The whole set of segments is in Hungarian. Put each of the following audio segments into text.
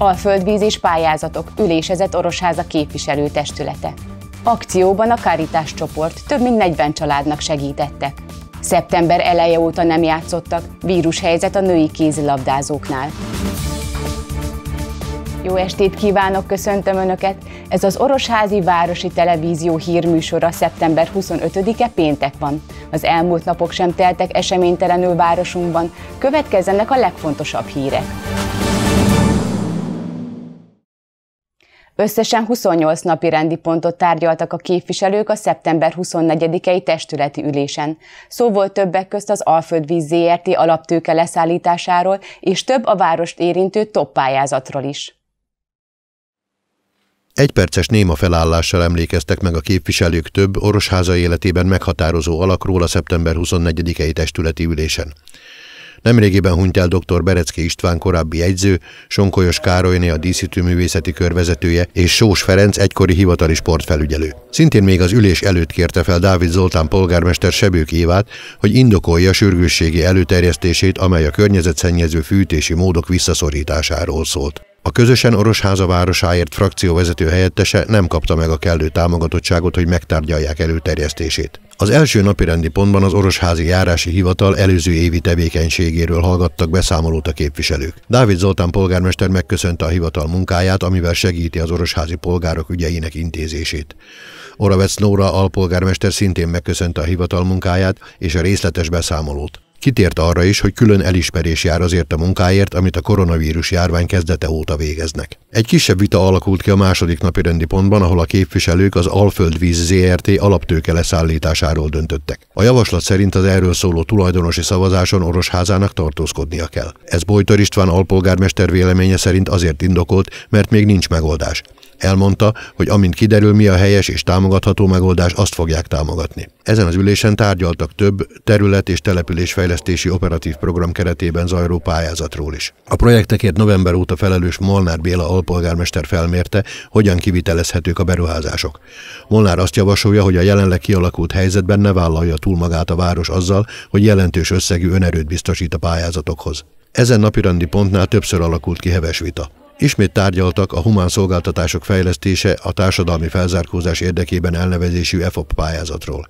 Alföldvíz és pályázatok ülésezett Orosháza képviselőtestülete. Akcióban a Karitás csoport több mint 40 családnak segítettek. Szeptember eleje óta nem játszottak, vírushelyzet a női kézilabdázóknál. Jó estét kívánok, köszöntöm Önöket! Ez az Orosházi Városi Televízió hírműsora szeptember 25-e péntek van. Az elmúlt napok sem teltek eseménytelenül városunkban, következzenek a legfontosabb hírek. Összesen 28 napi rendi pontot tárgyaltak a képviselők a szeptember 24-i testületi ülésen. Szó volt többek közt az Alföldvíz ZRT alaptőke leszállításáról és több a várost érintő top pályázatról is. Egy perces néma felállással emlékeztek meg a képviselők több orosháza életében meghatározó alakról a szeptember 24-i testületi ülésen. Nemrégiben hunyt el dr. Berecki István korábbi jegyző, Sonkolyos Károlyné a díszítőművészeti körvezetője és Sós Ferenc egykori hivatali sportfelügyelő. Szintén még az ülés előtt kérte fel Dávid Zoltán polgármester Sebők Évát, hogy indokolja sürgősségi előterjesztését, amely a környezetszennyező fűtési módok visszaszorításáról szólt. A közösen Orosháza városáért frakcióvezető helyettese nem kapta meg a kellő támogatottságot, hogy megtárgyalják előterjesztését. Az első napirendi pontban az Orosházi Járási Hivatal előző évi tevékenységéről hallgattak beszámolót a képviselők. Dávid Zoltán polgármester megköszönte a hivatal munkáját, amivel segíti az orosházi polgárok ügyeinek intézését. Oravec Nóra alpolgármester szintén megköszönte a hivatal munkáját és a részletes beszámolót. Kitért arra is, hogy külön elismerés jár azért a munkáért, amit a koronavírus járvány kezdete óta végeznek. Egy kisebb vita alakult ki a második napi rendi pontban, ahol a képviselők az Alföldvíz ZRT alaptőke leszállításáról döntöttek. A javaslat szerint az erről szóló tulajdonosi szavazáson Orosházának tartózkodnia kell. Ez Bojtor István alpolgármester véleménye szerint azért indokolt, mert még nincs megoldás. Elmondta, hogy amint kiderül, mi a helyes és támogatható megoldás, azt fogják támogatni. Ezen az ülésen tárgyaltak több terület- és településfejlesztési operatív program keretében zajló pályázatról is. A projektekért november óta felelős Molnár Béla alpolgármester felmérte, hogyan kivitelezhetők a beruházások. Molnár azt javasolja, hogy a jelenleg kialakult helyzetben ne vállalja túl magát a város azzal, hogy jelentős összegű önerőt biztosít a pályázatokhoz. Ezen napirandi pontnál többször alakult ki heves vita. Ismét tárgyaltak a humán szolgáltatások fejlesztése a társadalmi felzárkózás érdekében elnevezésű EFOP pályázatról.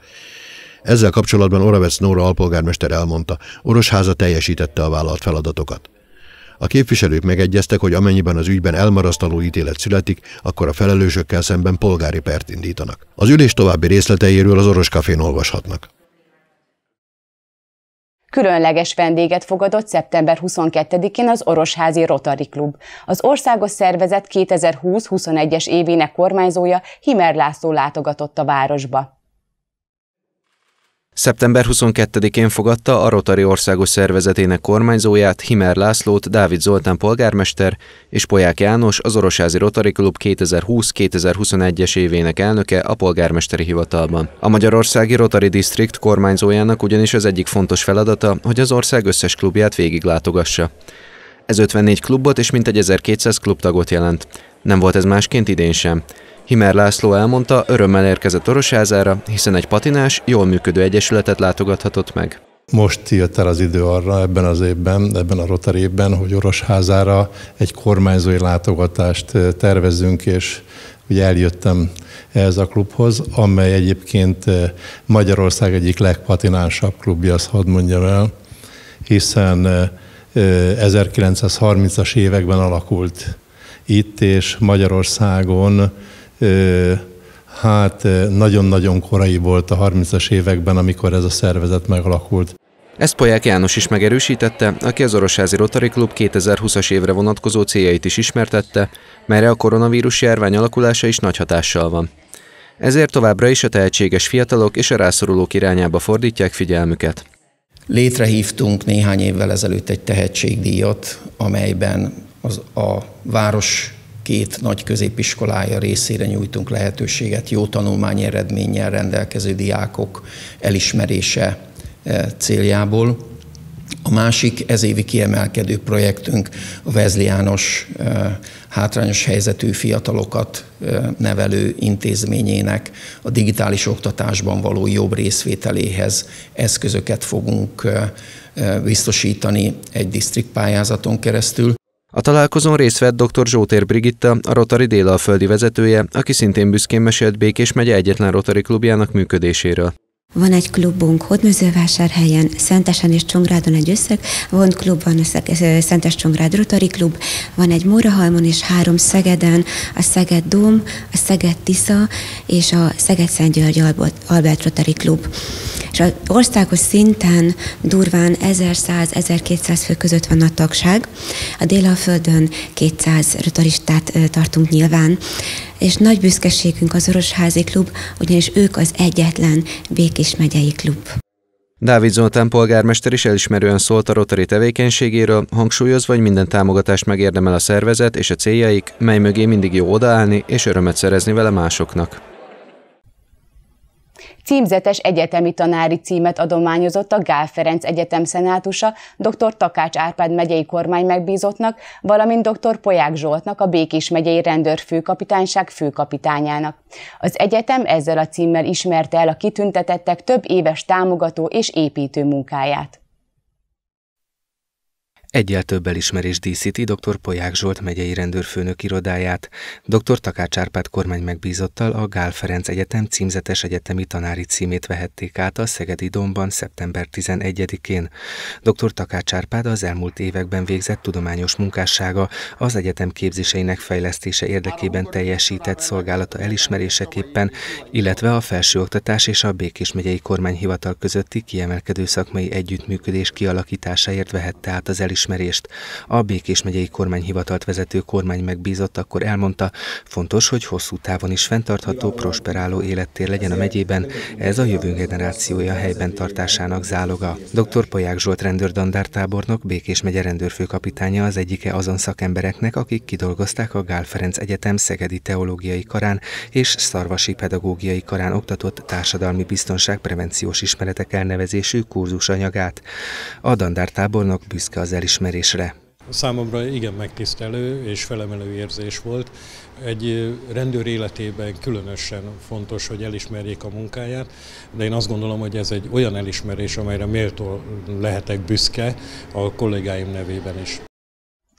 Ezzel kapcsolatban Oravec Nóra alpolgármester elmondta, Orosháza teljesítette a vállalt feladatokat. A képviselők megegyeztek, hogy amennyiben az ügyben elmarasztaló ítélet születik, akkor a felelősökkel szemben polgári pert indítanak. Az ülés további részleteiről az Oros Cafén olvashatnak. Különleges vendéget fogadott szeptember 22-én az Orosházi Rotary Klub. Az országos szervezet 2020-21-es évének kormányzója Himer László látogatott a városba. Szeptember 22-én fogadta a Rotary Országos Szervezetének kormányzóját Himer Lászlót Dávid Zoltán polgármester és Poják János az Orosházi Rotary Klub 2020-2021-es évének elnöke a polgármesteri hivatalban. A Magyarországi Rotary District kormányzójának ugyanis az egyik fontos feladata, hogy az ország összes klubját végiglátogassa. Ez 54 klubot és mintegy 1200 klubtagot jelent. Nem volt ez másként idén sem. Himer László elmondta, örömmel érkezett Orosházára, hiszen egy patinás, jól működő egyesületet látogathatott meg. Most jött el az idő arra ebben az évben, ebben a Rotary évben, hogy Orosházára egy kormányzói látogatást tervezünk, és ugye eljöttem ehhez a klubhoz, amely egyébként Magyarország egyik legpatinánsabb klubja, azt hadd mondjam el, hiszen 1930-as években alakult itt, és Magyarországon hát nagyon-nagyon korai volt a 30-as években, amikor ez a szervezet megalakult. Ezt Poják János is megerősítette, aki az Orosházi Rotary Klub 2020-as évre vonatkozó céljait is ismertette, melyre a koronavírus járvány alakulása is nagy hatással van. Ezért továbbra is a tehetséges fiatalok és a rászorulók irányába fordítják figyelmüket. Létrehívtunk néhány évvel ezelőtt egy tehetségdíjat, amelyben az a város két nagy középiskolája részére nyújtunk lehetőséget jó tanulmányi eredménnyel rendelkező diákok elismerése eh, céljából. A másik ezévi kiemelkedő projektünk a Vezliános eh, hátrányos helyzetű fiatalokat eh, nevelő intézményének a digitális oktatásban való jobb részvételéhez eszközöket fogunk biztosítani egy disztrikt pályázaton keresztül. A találkozón részt vett dr. Zsótér Brigitta, a Rotary délalföldi vezetője, aki szintén büszkén mesélt Békés megye egyetlen Rotary klubjának működéséről. Van egy klubunk Hódmezővásárhelyen, Szentesen és Csongrádon egy összeg, van klub, van Szentes Csongrád Rotary Klub, van egy Mórahalmon és három Szegeden, a Szeged Dóm, a Szeged Tisza és a Szeged Szent György Albert Rotary Klub. És az országos szinten durván 1100-1200 fő között van a tagság. A Délalföldön 200 rotaristát tartunk nyilván és nagy büszkeségünk az Orosházi Klub, ugyanis ők az egyetlen Békés megyei klub. Dávid Zoltán polgármester is elismerően szólt a Rotary tevékenységéről, hangsúlyozva, hogy minden támogatást megérdemel a szervezet és a céljaik, mely mögé mindig jó odaállni és örömet szerezni vele másoknak. Címzetes egyetemi tanári címet adományozott a Gál Ferenc Egyetem szenátusa dr. Takács Árpád megyei kormány megbízottnak, valamint dr. Poják Zsoltnak, a Békés megyei rendőrfőkapitányság főkapitányának. Az egyetem ezzel a címmel ismerte el a kitüntetettek több éves támogató és építő munkáját. Egyel több elismerés díszíti dr. Poják Zsolt megyei rendőrfőnök irodáját. Dr. Takács Árpád kormány megbízottal a Gál Ferenc Egyetem címzetes egyetemi tanári címét vehették át a Szegedi Domban szeptember 11-én. Dr. Takács Árpád az elmúlt években végzett tudományos munkássága az egyetem képzéseinek fejlesztése érdekében teljesített szolgálata elismeréseképpen, illetve a felsőoktatás és a Békés megyei kormányhivatal közötti kiemelkedő szakmai együttműködés kialakításáért vehette át az elismerést elismerést. A Békés megyei kormányhivatalt vezető kormány megbízott, akkor elmondta, fontos, hogy hosszú távon is fenntartható, prosperáló élettér legyen a megyében, ez a jövő generációja helyben tartásának záloga. Dr. Poják Zsolt rendőrdandártábornok, Békés megye rendőrfőkapitánya az egyike azon szakembereknek, akik kidolgozták a Gál Ferenc Egyetem Szegedi Teológiai Karán és Szarvasi Pedagógiai Karán oktatott társadalmi biztonság prevenciós ismeretek elnevezésű kurzusanyagát. A dandártábornok büszke az elismerésre elismerésre. Számomra igen megtisztelő és felemelő érzés volt. Egy rendőr életében különösen fontos, hogy elismerjék a munkáját, de én azt gondolom, hogy ez egy olyan elismerés, amelyre méltó lehetek büszke a kollégáim nevében is.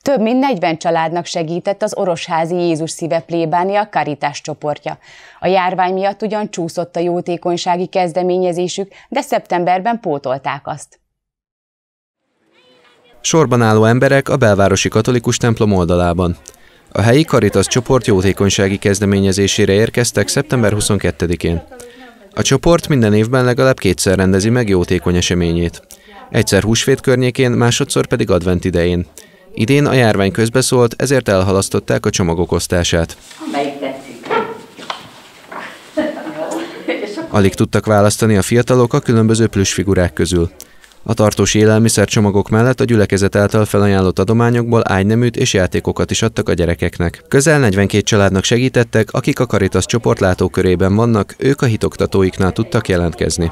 Több mint 40 családnak segített az Orosházi Jézus Szíve plébánia karitás csoportja. A járvány miatt ugyan csúszott a jótékonysági kezdeményezésük, de szeptemberben pótolták azt. Sorban álló emberek a belvárosi katolikus templom oldalában. A helyi Caritas csoport jótékonysági kezdeményezésére érkeztek szeptember 22-én. A csoport minden évben legalább kétszer rendezi meg jótékony eseményét. Egyszer húsvét környékén, másodszor pedig advent idején. Idén a járvány közbeszólt, ezért elhalasztották a csomagok osztását. Alig tudtak választani a fiatalok a különböző plüssfigurák közül. A tartós élelmiszercsomagok mellett a gyülekezet által felajánlott adományokból ágyneműt és játékokat is adtak a gyerekeknek. Közel 42 családnak segítettek, akik a Caritas csoport vannak, ők a hitoktatóiknál tudtak jelentkezni.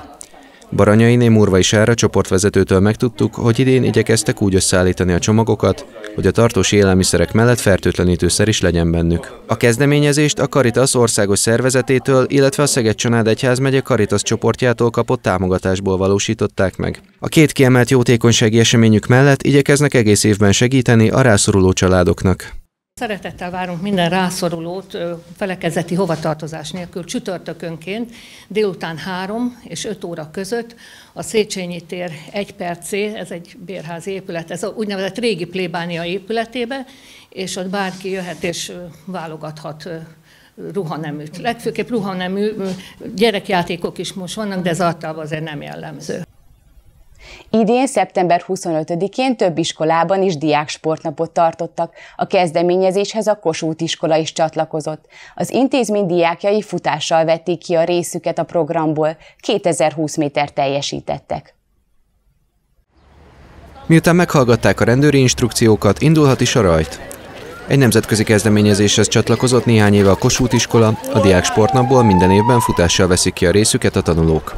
Baranyai Némurvai Sára csoportvezetőtől megtudtuk, hogy idén igyekeztek úgy összeállítani a csomagokat, hogy a tartós élelmiszerek mellett fertőtlenítőszer is legyen bennük. A kezdeményezést a Caritas országos szervezetétől, illetve a Szeged Csanád Egyházmegye Caritas csoportjától kapott támogatásból valósították meg. A két kiemelt jótékonysági eseményük mellett igyekeznek egész évben segíteni a rászoruló családoknak. Szeretettel várunk minden rászorulót felekezeti hovatartozás nélkül csütörtökönként délután 3 és 5 óra között a Széchenyi tér 1 percé, ez egy bérházi épület, ez a úgynevezett régi plébánia épületébe, és ott bárki jöhet és válogathat ruhaneműt. Legfőképp ruhanemű, gyerekjátékok is most vannak, de ez általában azért nem jellemző. Idén, szeptember 25-én több iskolában is diáksportnapot tartottak. A kezdeményezéshez a Kossuth iskola is csatlakozott. Az intézmény diákjai futással vették ki a részüket a programból, 2020 méter teljesítettek. Miután meghallgatták a rendőri instrukciókat, indulhat is a rajt. Egy nemzetközi kezdeményezéshez csatlakozott néhány éve a Kossuth iskola, a diák sportnapból minden évben futással veszik ki a részüket a tanulók.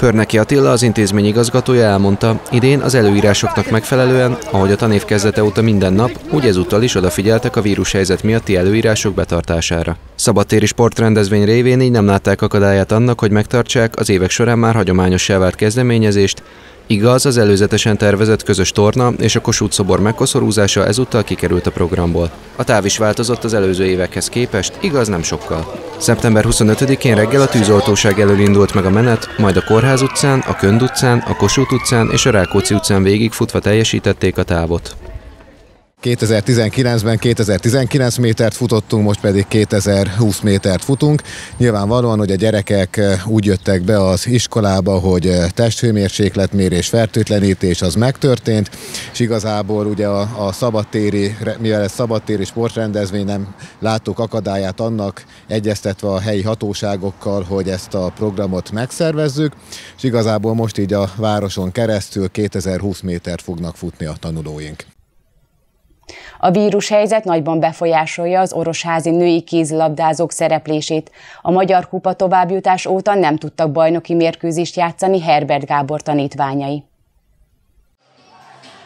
Pörneki Attila, az intézmény igazgatója elmondta, idén az előírásoknak megfelelően, ahogy a tanév kezdete óta minden nap, úgy ezúttal is odafigyeltek a vírushelyzet miatti előírások betartására. Szabadtéri sportrendezvény révén így nem látták akadályát annak, hogy megtartsák az évek során már hagyományos vált kezdeményezést, Igaz, az előzetesen tervezett közös torna és a Kossuth szobor megkoszorúzása ezúttal kikerült a programból. A táv is változott az előző évekhez képest, igaz nem sokkal. Szeptember 25-én reggel a tűzoltóság elől indult meg a menet, majd a Kórház utcán, a Könd utcán, a Kossuth utcán és a Rákóczi utcán végig futva teljesítették a távot. 2019-ben 2019 métert futottunk, most pedig 2020 métert futunk. Nyilvánvalóan, hogy a gyerekek eh, úgy jöttek be az iskolába, hogy eh, testhőmérsékletmérés, fertőtlenítés az megtörtént, és igazából ugye a, a szabadtéri, mivel ez szabadtéri sportrendezvény, nem láttuk akadályát annak, egyeztetve a helyi hatóságokkal, hogy ezt a programot megszervezzük, és igazából most így a városon keresztül 2020 métert fognak futni a tanulóink. A vírushelyzet nagyban befolyásolja az orosházi női kézilabdázók szereplését. A Magyar Kupa továbbjutás óta nem tudtak bajnoki mérkőzést játszani Herbert Gábor tanítványai.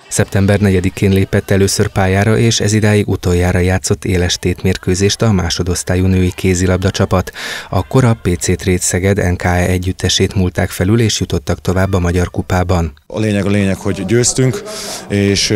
Szeptember 4-én lépett először pályára, és ez idáig utoljára játszott éles tétmérkőzést a másodosztályú női kézilabda csapat. Akkor a PC Trade Szeged NKE együttesét múlták felül, és jutottak tovább a Magyar Kupában. A lényeg a lényeg, hogy győztünk, és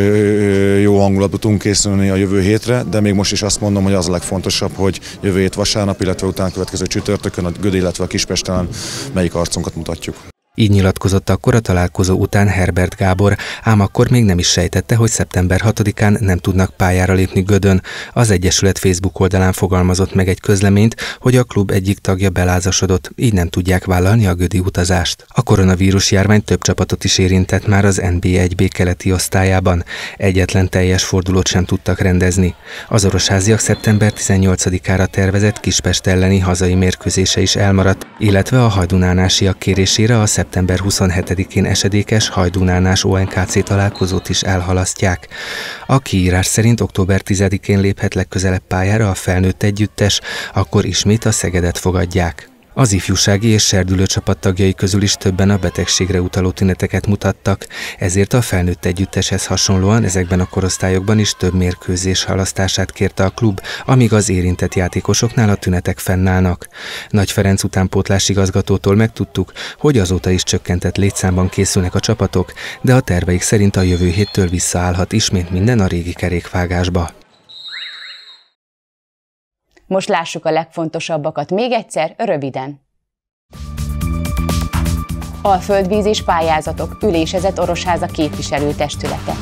jó hangulatba tudunk készülni a jövő hétre, de még most is azt mondom, hogy az a legfontosabb, hogy jövő hét vasárnap, illetve utána következő csütörtökön a Göd, illetve a Kispestelen melyik arcunkat mutatjuk. Így nyilatkozott akkor a találkozó után Herbert Gábor, ám akkor még nem is sejtette, hogy szeptember 6-án nem tudnak pályára lépni Gödön. Az Egyesület Facebook oldalán fogalmazott meg egy közleményt, hogy a klub egyik tagja belázasodott, így nem tudják vállalni a gödi utazást. A koronavírus járvány több csapatot is érintett már az NB1B keleti osztályában. Egyetlen teljes fordulót sem tudtak rendezni. Az orosháziak szeptember 18-ára tervezett Kispest elleni hazai mérkőzése is elmaradt, illetve a hajdunánásiak kérésére a szeptember szeptember 27-én esedékes Hajdunánás ONKC találkozót is elhalasztják. A kiírás szerint október 10-én léphet legközelebb pályára a felnőtt együttes, akkor ismét a Szegedet fogadják. Az ifjúsági és serdülő csapattagjai közül is többen a betegségre utaló tüneteket mutattak, ezért a felnőtt együtteshez hasonlóan ezekben a korosztályokban is több mérkőzés halasztását kérte a klub, amíg az érintett játékosoknál a tünetek fennállnak. Nagy Ferenc utánpótlás igazgatótól megtudtuk, hogy azóta is csökkentett létszámban készülnek a csapatok, de a terveik szerint a jövő héttől visszaállhat ismét minden a régi kerékvágásba. Most lássuk a legfontosabbakat még egyszer, röviden. Alföldvíz és pályázatok ülésezett Orosháza képviselőtestülete.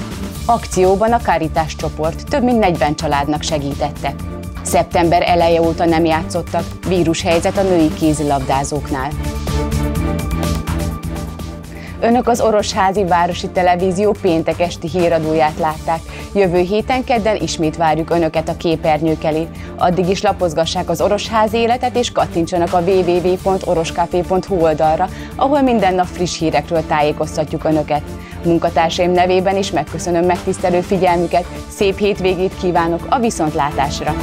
Akcióban a Karitás csoport több mint 40 családnak segítettek. Szeptember eleje óta nem játszottak, vírushelyzet a női kézilabdázóknál. Önök az Orosházi Városi Televízió péntek esti híradóját látták. Jövő héten kedden ismét várjuk Önöket a képernyők elé. Addig is lapozgassák az Orosházi életet és kattintsanak a www.oroskafé.hu oldalra, ahol minden nap friss hírekről tájékoztatjuk Önöket. Munkatársaim nevében is megköszönöm megtisztelő figyelmüket, szép hétvégét kívánok a viszontlátásra!